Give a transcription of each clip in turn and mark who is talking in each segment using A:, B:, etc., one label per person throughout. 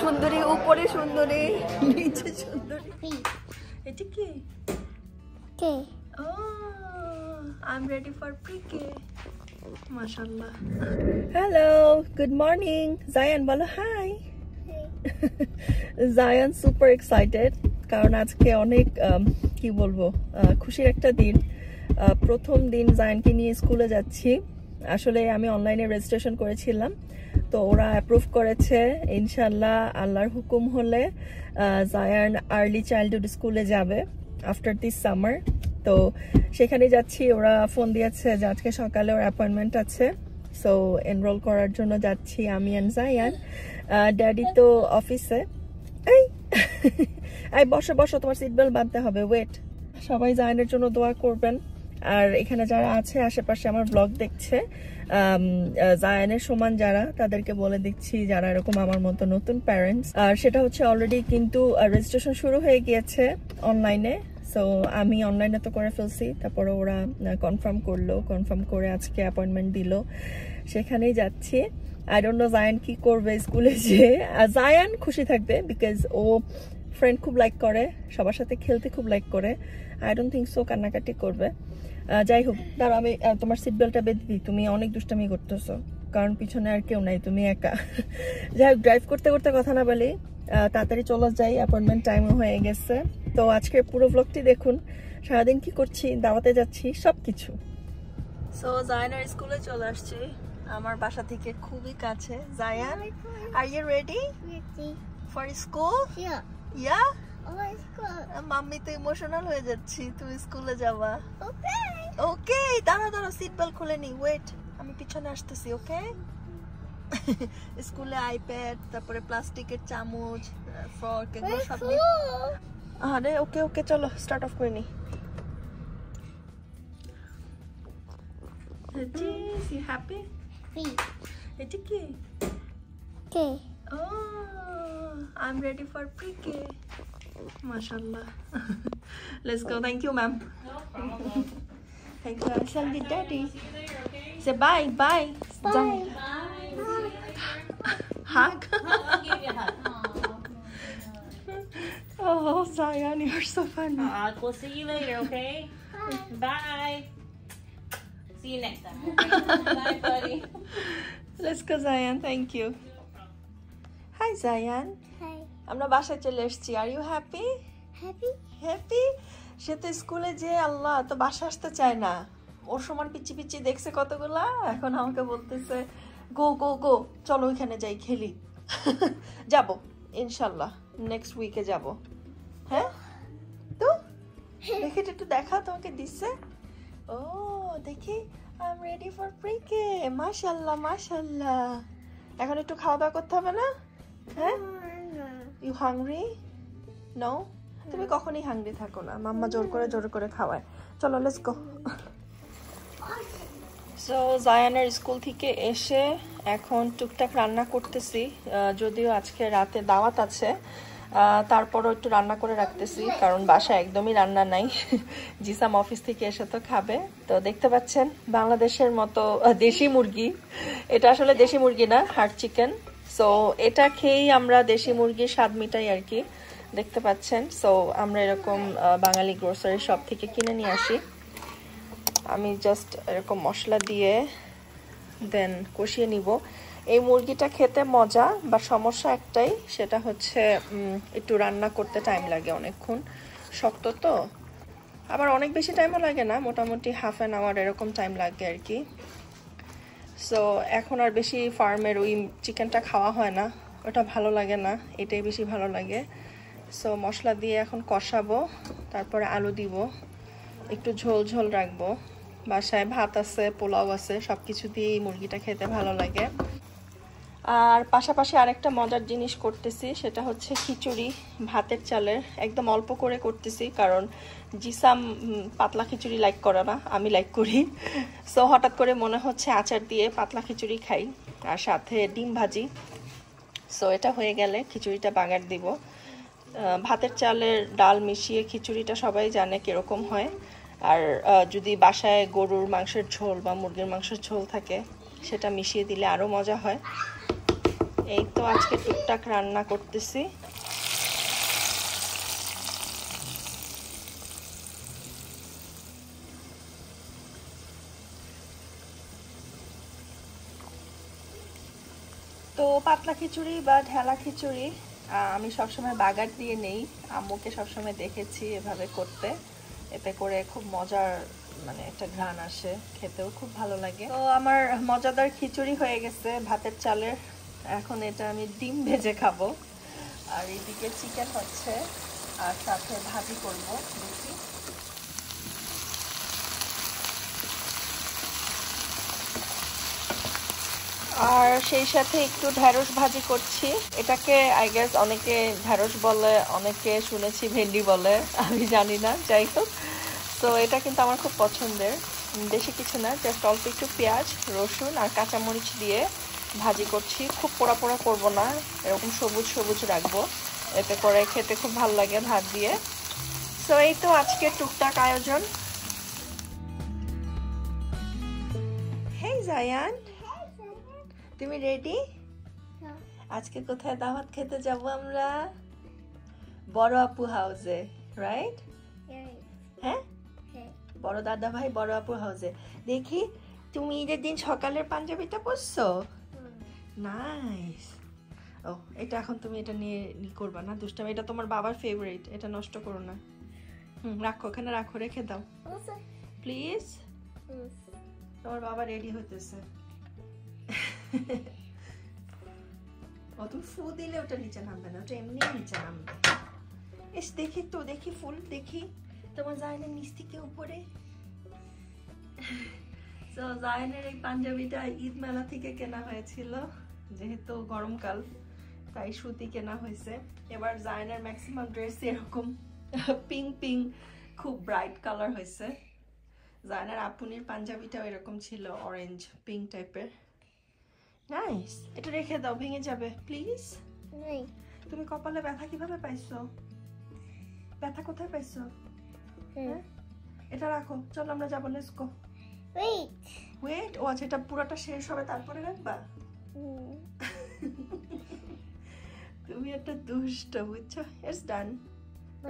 A: সুন্দরী উপরে সুন্দরী নিচে সুন্দরী। এটা কি?
B: Okay.
A: O I am ready for pre K মাশাআল্লাহ। হ্যালো গুড মর্নিং জায়ান বলো হাই জায়ান সুপার এক্সাইটেড কারণ আজকে অনেক um, কি বলব খুশির একটা দিন। প্রথম দিন জায়ানকে নিয়ে স্কুলে যাচ্ছি। আসলে আমি অনলাইনে রেজিস্ট্রেশন করেছিলাম। তো ওরা অ্যাপ্রুভ করেছে। ইনশাল্লাহ আল্লাহর হুকুম হলে জায়ান আর্লি চাইল্ডহুড স্কুলে যাবে আফটার দিস সামার তো সেখানে যাচ্ছি, ওরা ফোন দিয়েছে যে আজকে সকালে ওর অ্যাপয়েন্টমেন্ট আছে। সো এনরোল করার জন্য যাচ্ছি আমি অ্যান্ড জায়ান ড্যাডি তো অফিসে এই এই বসো বসো, তোমার সিট বেল্ট বাঁধতে হবে ওয়েট সবাই জায়ানের জন্য দোয়া করবেন। আর এখানে যারা আছে, আশেপাশে আমার ব্লগ দেখছে জায়ানের সমান যারা, তাদেরকে বলে দিচ্ছি যারা এরকম আমার মতো নতুন প্যারেন্টস আর সেটা হচ্ছে অলরেডি কিন্তু রেজিস্ট্রেশন শুরু হয়ে গিয়েছে অনলাইনে সো আমি অনলাইনে তো করে ফেলছি, তারপরে ওরা কনফার্ম করল কনফার্ম করে আজকে অ্যাপয়েন্টমেন্ট দিল। সেখানেই যাচ্ছি। আই ডোন্ট নো জায়ান কি করবে স্কুলে যে জায়ান খুশি থাকবে বিকজ ও ফ্রেন্ড খুব লাইক করে সবার সাথে খেলতে খুব লাইক করে। আই ডোন্ট থিঙ্ক সো কান্নাকাটি করবে। যাই হোক দাঁড়া আমি তোমার সিট বেল্টটা বেঁধে দিই। তুমি অনেক দুষ্টামি করতেছো কারণ পিছনে আর কেউ নাই তুমি একা। যাই হোক ড্রাইভ করতে করতে কথা না বলি তাড়াতাড়ি চলে যাই অ্যাপয়েন্টমেন্ট টাইমও হয়ে গেছে। তো আজকে পুরো ব্লগটি দেখুন সারাদিন কি করছি দাওয়াতে যাচ্ছি সব কিছু সো জায়ানের স্কুলে চলে আসছি আমার বাসা থেকে খুবই কাছে। Zayan are you ready? For school. Yeah mummy তো ইমোশনাল হয়ে যাচ্ছি। তুমি স্কুলে যাবা।
B: Okay.
A: ওকে দাঁড়া দাঁড়া সিট বেল্ট খুলে নি। ওয়েট আমি পিছনে আসতেছি ওকে স্কুলে আইপ্যাড তারপরে প্লাস্টিকের চামচ ফর্ক এগুলো সব আরে ওকে ওকে চলো স্টার্ট অফ করে নি। হ্যাপি এটা কি?
B: Okay.
A: Oh, I'm ready for pre-K. Mashallah. Let's go. Thank you, ma'am.
C: No problem.
A: Thank you. I shall be daddy. Say bye, bye.
B: Bye.
A: Hug.
C: I'll give you a hug.
A: Oh, oh, Zion, you're so funny.
C: Aw, we'll see you later, okay? Bye. See you next time. Okay? Bye, buddy.
A: Let's go, Zion. Thank you. Hi. আমরা বাসায় চলে এসেছি। Are you happy
B: Happy?
A: Happy সে তো স্কুলে যে আল্লাহ তো বাসা আসতে চায় না। ওর সমান পিচি পিচি দেখছে কতগুলা? এখন আমাকে বলতেছে গো গো গো চলো ওইখানে যাই খেলি। যাব ইনশাল্লাহ নেক্সট উইকে যাব। হ্যাঁ? তো? দেখে একটু দেখা তোমাকে দিচ্ছে ও দেখি I am ready for pre K মাশাল্লাহ মাশাল্লাহ। এখন একটু খাওয়া দাওয়া করতে হবে না? হ্যাঁ? ইউ হাংরি নো তুমি কখনই হাংরি থাকো না। মাম্মা জোর করে জোর করে খাওয়ায়। চলো লেটস গো সো জায়ানের স্কুল থেকে এসে এখন টুকটাক রান্না করতেছি। যদিও আজকে রাতে দাওয়াত আছে। তারপরও একটু রান্না করে রাখতেছি কারণ বাসা একদমই রান্না নাই। জিসাম অফিস থেকে এসে তো খাবে। তো দেখতে পাচ্ছেন বাংলাদেশের মতো দেশি মুরগি। এটা আসলে দেশি মুরগি না হার্ড চিকেন সো এটা খেয়েই আমরা দেশি মুরগির স্বাদ মিটাই আর কি, দেখতে পাচ্ছেন। সো আমরা এরকম বাঙালি গ্রোসারি শপ থেকে কিনে নিয়ে আসি। আমি জাস্ট এরকম মশলা দিয়ে দেন কষিয়ে নিব। এই মুরগিটা খেতে মজা বা সমস্যা একটাই, সেটা হচ্ছে একটু রান্না করতে টাইম লাগে অনেকক্ষণ। শক্ত তো, আবার অনেক বেশি টাইমও লাগে না, মোটামুটি হাফ অ্যান আওয়ার এরকম টাইম লাগে আর কি। সো এখন আর বেশি ফার্মের ওই চিকেনটা খাওয়া হয় না। ওটা ভালো লাগে না। এটাই বেশি ভালো লাগে। সো মশলা দিয়ে এখন কষাবো, তারপরে আলু দিব। একটু ঝোল ঝোল রাখব। বাসায় ভাত আছে, পোলাও আছে সব কিছু দিয়ে এই মুরগিটা খেতে ভালো লাগে। আর পাশাপাশি আরেকটা মজার জিনিস করতেছি, সেটা হচ্ছে খিচুড়ি, ভাতের চালের, একদম অল্প করে করতেছি, কারণ জিসাম পাতলা খিচুড়ি লাইক করে না, আমি লাইক করি। সো হঠাৎ করে মনে হচ্ছে আচার দিয়ে পাতলা খিচুড়ি খাই, আর সাথে ডিম ভাজি। সো এটা হয়ে গেলে খিচুড়িটা বাগার দিব। ভাতের চালের ডাল মিশিয়ে খিচুড়িটা সবাই জানে কীরকম হয়। আর যদি বাসায় গরুর মাংসের ঝোল বা মুরগির মাংসের ঝোল থাকে, সেটা মিশিয়ে দিলে আরও মজা হয়। এই তো আজকে টুকটাক রান্না করতেছি। তো পাতলা খিচুড়ি বা ঢেলা খিচুড়ি আমি সবসময় বাগার দিয়ে নেই। আম্মুকে সবসময় দেখেছি এভাবে করতে। এতে করে খুব মজার মানে একটা ঘ্রাণ আসে। খেতেও খুব ভালো লাগে। তো আমার মজাদার খিচুড়ি হয়ে গেছে ভাতের চালের। এখন এটা আমি ডিম ভেজে খাব। আর এদিকে চিকেন হচ্ছে, আর সাথে ভাজি করব, দেখি। আর সেই সাথে একটু ঢ্যাঁড়স ভাজি করছি। এটাকে আই গেস অনেকে ঢ্যাঁড়স বলে, অনেকে শুনেছি ভেন্ডি বলে, আমি জানি না, যাই হোক। তো এটা কিন্তু আমার খুব পছন্দের। বেশি কিছু না জাস্ট অল্প একটু পেঁয়াজ, রসুন আর কাঁচামরিচ দিয়ে ভাজি করছি। খুব পোড়া পোড়া করব না এরকম সবুজ সবুজ রাখব। এতে করে খেতে খুব ভালো লাগে ভাত দিয়ে। সো এই তো আজকে টুকটাক আয়োজন। হেই জায়ান তুমি রেডি আজকে কোথায় দাওয়াত খেতে যাব আমরা? বড় আপু হাউসে রাইট হ্যাঁ? বড় দাদা ভাই বড় আপু হাউসে দেখি তুমি ঈদের দিন সকালের পাঞ্জাবিটা পরছো নাইস ও এটা এখন তুমি এটা নিয়ে করবা না দুষ্টামি এটা তোমার বাবার ফেভারিট এটা নষ্ট করো না। হুম রাখো ওখানে রাখো রেখে দাও। প্লিজ তোমার বাবা রেডি হইতেছে। ও তুমি ফু দিলে ওটা নিচে নামবে না ওটা এমনি নিচে নামবে। এস দেখি তো দেখি ফুল দেখি। তোমার জায়নের নিচ থেকে উপরে। তো জায়নের এই পাঞ্জাবিটা ঈদ মেলা থেকে কেনা হয়েছিল। যেহেতু গরমকাল তাই সুতি কেনা হয়েছে। এবার জায়নের ম্যাক্সিমাম ড্রেস এরকম পিঙ্ক পিঙ্ক খুব ব্রাইট কালার হয়েছে। জায়নার আপুনির পাঞ্জাবিটাও এরকম ছিল অরেঞ্জ পিঙ্ক টাইপের নাইস এটা রেখে দাও ভেঙে যাবে প্লিজ তুমি কপালে ব্যথা কীভাবে পাইছো? ব্যথা কোথায় পাইছো? হ্যাঁ? এটা রাখো চল আমরা যাব লেটস গো
B: Wait.
A: ওয়েট ও আচ্ছা এটা পুরোটা শেষ হবে তারপরে রাখবা? তুমি একটা দুষ্ট বুঝছ? ইটস ডান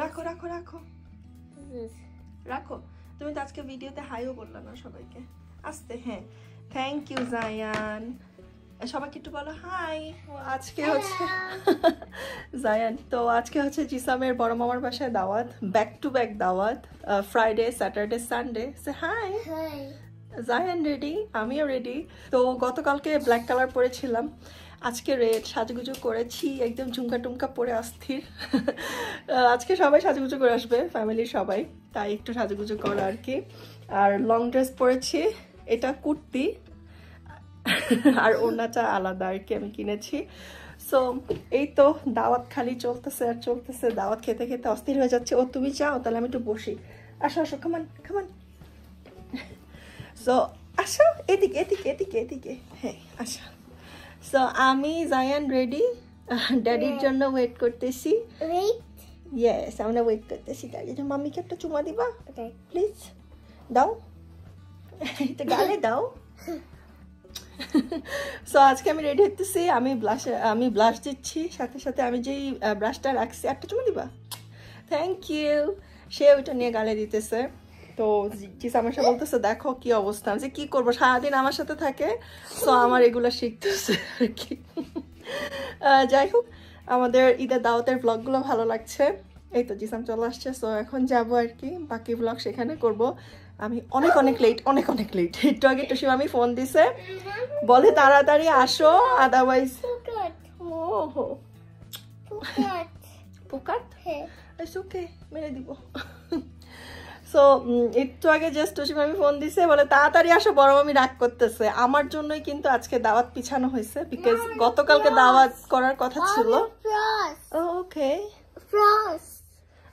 A: রাখো রাখো রাখো। রাখো। তুমি তো আজকে ভিডিওতে হাইও বললা না সবাইকে। আসতে হ্যাঁ। থ্যাংক ইউ জায়ান সবাইকে একটু বলো হাই আজকে হচ্ছে জায়ান তো আজকে হচ্ছে জিসামের বড় মামার বাসায় দাওয়াত। ব্যাক টু ব্যাক দাওয়াত। Friday Saturday Sunday say hi. Zayan ready আমিও রেডি তো গতকালকে ব্ল্যাক কালার পরেছিলাম। আজকে রেড সাজগুজু করেছি, একদম ঝুমকা টুমকা পরে অস্থির। আজকে সবাই সাজগুজু করে আসবে ফ্যামিলির সবাই। তাই একটু সাজগুজু করা আর কি। আর লং ড্রেস পরেছি, এটা কুর্তি। আর ওড়নাটা আলাদা আর কি আমি কিনেছি। সো এই তো দাওয়াত খালি চলতেছে আর চলতেছে। দাওয়াত খেতে খেতে অস্থির হয়ে যাচ্ছে। ও, তুমি যাও, তাহলে আমি একটু বসি। আসো আসো খামান খামান সো আসো এদিকে এদিকে এদিকে এদিকে। হ্যাঁ আসো সো আমি জায়ান রেডি ড্যাডির জন্য ওয়েট করতেছি।
B: Wait.
A: ইয়েস আমরা ওয়েট করতেছি ড্যাডির মাম্মিকে একটা চুমা দিবা?
B: Okay.
A: প্লিজ দাও। তো গালে দাও। সো আজকে আমি রেডি হতেছি আমি ব্লাশ আমি ব্লাশ দিচ্ছি। সাথে সাথে আমি যেই ব্রাশটা রাখছি একটা চুমা দিবা? থ্যাংক ইউ সে ওইটা নিয়ে গালে দিতেছে। তো জিস আমার সাথে বলতেছে দেখো কি অবস্থা। যে কি করব? সারাদিন আমার সাথে থাকে? সো আমার এগুলো শিখতেছে আর কি। যাই হোক আমাদের ঈদের দাওয়াতের ব্লগগুলো ভালো লাগছে। এই তো জিসাম চলে আসছে সো এখন যাব আর কি। বাকি ব্লগ সেখানে করব। আমি অনেক অনেক লেট অনেক অনেক লেট একটু আগে টুসিম আমি ফোন দিছে। বলে তাড়াতাড়ি আসো আদারওয়াইজ. পোকাট. ইটস ওকে মেরে দিব। সো একটু আগে জাস্ট টুসিম আমি ফোন দিছে বলে তাড়াতাড়ি আসো বড় মামি রাগ করতেছে। আমার জন্যই কিন্তু আজকে দাওয়াত পিছানো হয়েছে বিকজ গতকালকে দাওয়াত করার কথা ছিল। ওকে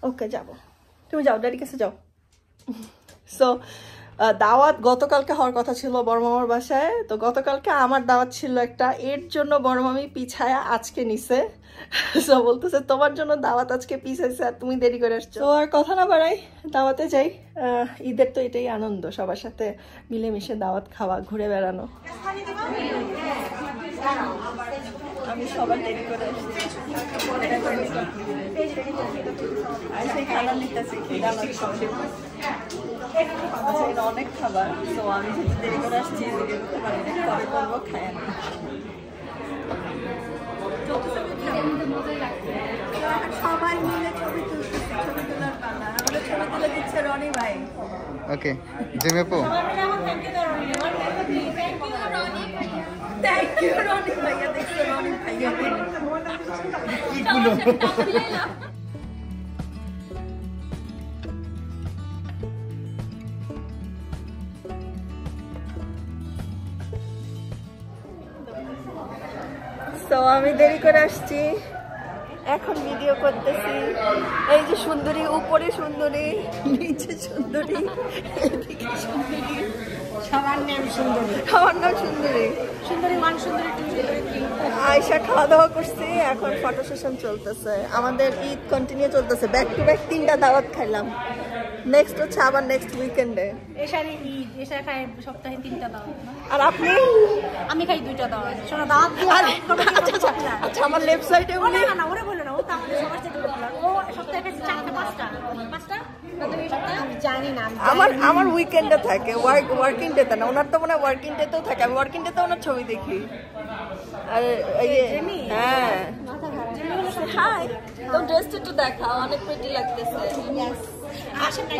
A: ওকে যাব। তুমি যাও ড্যাডি কাছে যাও। সো দাওয়াত গতকালকে হওয়ার কথা ছিল বড় মামার বাসায়। তো গতকালকে আমার দাওয়াত ছিল একটা, এর জন্য বড় মামি পিছায়া আজকে নিছে। সো বলতেছে, তোমার জন্য দাওয়াত আজকে পিছাইছে আর তুমি দেরি করে আসছো। আর কথা না বাড়াই, দাওয়াতে যাই। ঈদের তো এটাই আনন্দ, সবার সাথে মিলেমিশে দাওয়াত খাওয়া, ঘুরে বেড়ানো। আমি সবার দেরি করে আসছি। আচ্ছা, এটা অনেক খাবার তো আমি যেহেতু দেরি করে আসছি ভিডিও করতে পারি না পরে করব খাই আমি সবাই মিলে ছবি তুলতেছে ছবি তোলার পালা আমাদের ছবি তুলে দিচ্ছে রনি ভাই
D: ওকে জিমেপো
A: থ্যাংক ইউ রনি ভাইয়া দেখছ রনি ভাইয়া তো আমি দেরি করে আসছি। এখন ভিডিও করতেছি। এই যে সুন্দরী উপরে সুন্দরী নিচে সুন্দরী এদিকে সুন্দরী।
C: সবার নাম সুন্দরী।
A: নাম সুন্দরী।
C: সুন্দরী মান সুন্দরী
A: আয়সা খাওয়া দাওয়া করছি এখন ফটো সেশন চলতেছে। আমাদের ঈদ কন্টিনিউ চলতেছে। ব্যাক টু ব্যাক তিনটা দাওয়াত খাইলাম। নেক্সট হচ্ছে আবার নেক্সট উইকেন্ডে
C: এসারে ঈদ এসা খাই সপ্তাহে তিনটা দাওয়াত
A: আর আপনি?
C: আমি খাই দুইটা দাওয়াত শোনো
A: আরে, আচ্ছা, আমার লেফট সাইডে উনি
C: না, না, ওরে বলে না, ও তো আমাদের সবার থেকে popular। ও সপ্তাহে খাইছে চারটা, পাঁচটা। পাঁচটা? না, তুমি এই সপ্তাহে? আমি জানি না,
A: আমার আমার উইকেন্ডে থাকে ওয়ার্ক ওয়ার্কিং ডেতে না ওনার তো মনে হয় ওয়ার্কিং ডেতেও থাকে আমি ওয়ার্কিং ডেতে ওনার ছবি দেখি। আর এই হ্যাঁ। হাই তো ড্রেসটা একটু দেখা অনেক প্রিটি লাগতেছে। আজকে।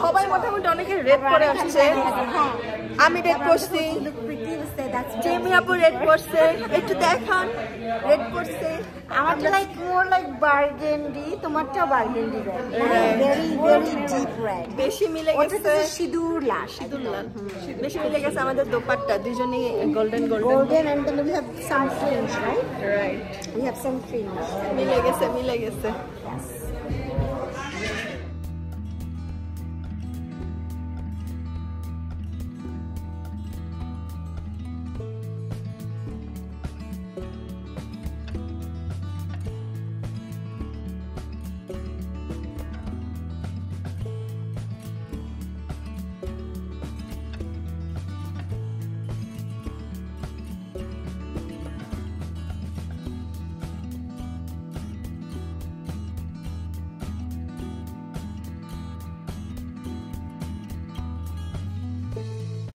A: সবাই মোটামুটি অনেকে রেড করে আসছে।
C: হ্যাঁ।
A: আমি রেড করছি। জেমি আপু রেড করছে। একটু দেখান রেড করছে।
C: আমারটা like more like burgundy তোমারটাও burgundy very very deep red
A: বেশি মিলে গেছে।
C: সিঁদুর লাশ
A: বেশি মিলে গেছে আমাদের দোপাট্টা। দুজনেই গোল্ডেন গোল্ডেন রাইট মিলে গেছে মিলে গেছে।